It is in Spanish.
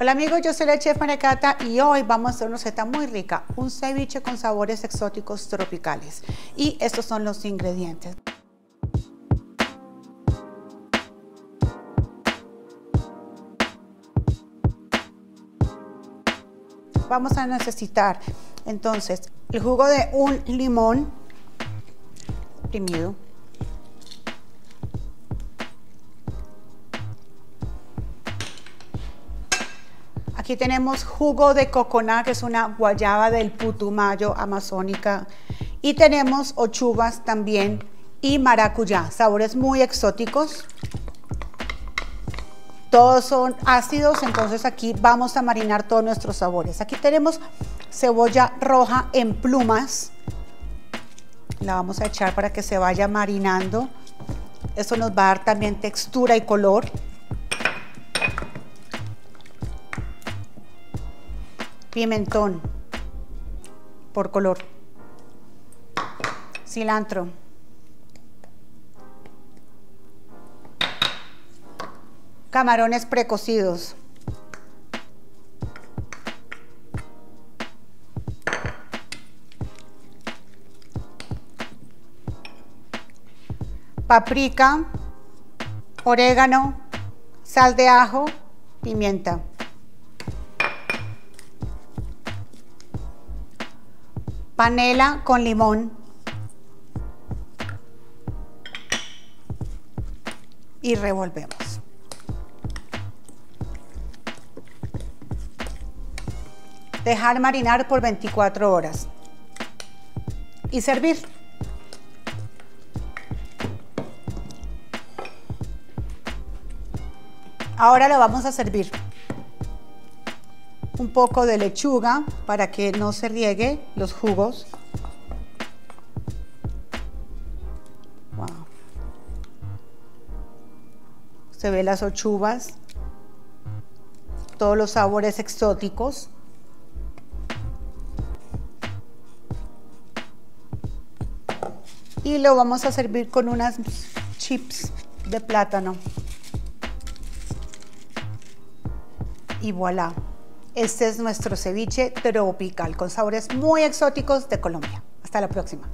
Hola amigos, yo soy la chef Maracata y hoy vamos a hacer una receta muy rica, un ceviche con sabores exóticos tropicales. Y estos son los ingredientes. Vamos a necesitar entonces el jugo de un limón exprimido, Aquí tenemos jugo de coconá, que es una guayaba del Putumayo amazónica. Y tenemos ochuvas también y maracuyá, sabores muy exóticos. Todos son ácidos, entonces aquí vamos a marinar todos nuestros sabores. Aquí tenemos cebolla roja en plumas. La vamos a echar para que se vaya marinando. Eso nos va a dar también textura y color. Pimentón por color, cilantro, camarones precocidos, paprika, orégano, sal de ajo, pimienta. Panela con limón y revolvemos. Dejar marinar por 24 horas y servir. Ahora lo vamos a servir un poco de lechuga para que no se riegue los jugos. Se ve las ochuvas, todos los sabores exóticos. Y lo vamos a servir con unas chips de plátano. Y voilà. Este es nuestro ceviche tropical con sabores muy exóticos de Colombia. Hasta la próxima.